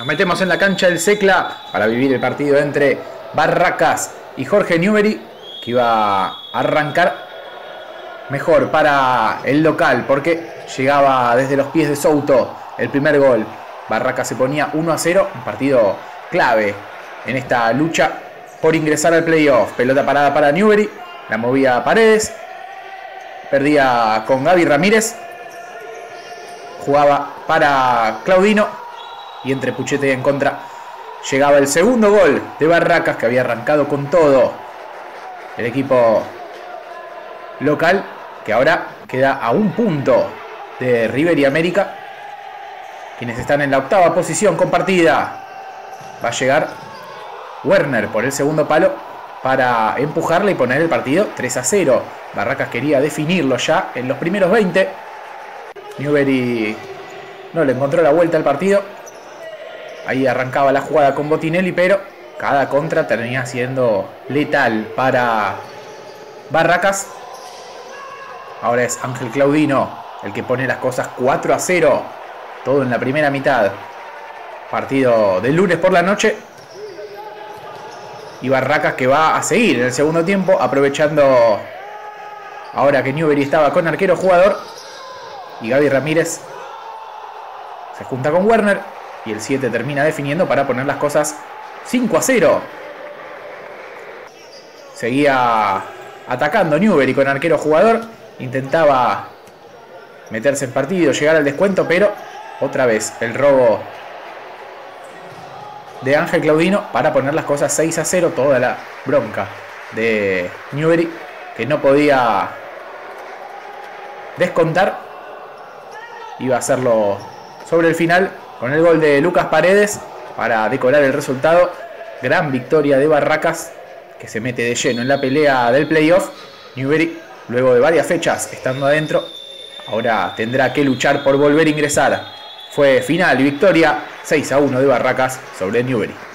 Nos metemos en la cancha del Secla para vivir el partido entre Barracas y Jorge Newbery, que iba a arrancar mejor para el local, porque llegaba desde los pies de Souto el primer gol. Barracas se ponía 1 a 0, un partido clave en esta lucha por ingresar al playoff. Pelota parada para Newbery, la movía Paredes, perdía con Gaby Ramírez, jugaba para Claudino y entre Puchete y en contra llegaba el segundo gol de Barracas que había arrancado con todo el equipo local que ahora queda a un punto de River y América. Quienes están en la octava posición compartida. Va a llegar Werner por el segundo palo para empujarle y poner el partido 3 a 0 Barracas quería definirlo ya en los primeros 20 Newbery no le encontró la vuelta al partido Ahí arrancaba la jugada con Botinelli, pero cada contra termina siendo letal para Barracas. Ahora es Ángel Claudino el que pone las cosas 4 a 0. Todo en la primera mitad. Partido del lunes por la noche. Y Barracas que va a seguir en el segundo tiempo, aprovechando ahora que Newbery estaba con arquero jugador. Y Gaby Ramírez se junta con Werner y el 7 termina definiendo para poner las cosas 5 a 0. Seguía atacando Newbery con arquero jugador. Intentaba meterse en partido, llegar al descuento, pero otra vez el robo de Ángel Claudino para poner las cosas 6 a 0. Toda la bronca de Newbery que no podía descontar. Iba a hacerlo sobre el final con el gol de Lucas Paredes para decorar el resultado. Gran victoria de Barracas que se mete de lleno en la pelea del playoff. Newbery, luego de varias fechas estando adentro, ahora tendrá que luchar por volver a ingresar. Fue final y victoria 6 a 1 de Barracas sobre Newbery.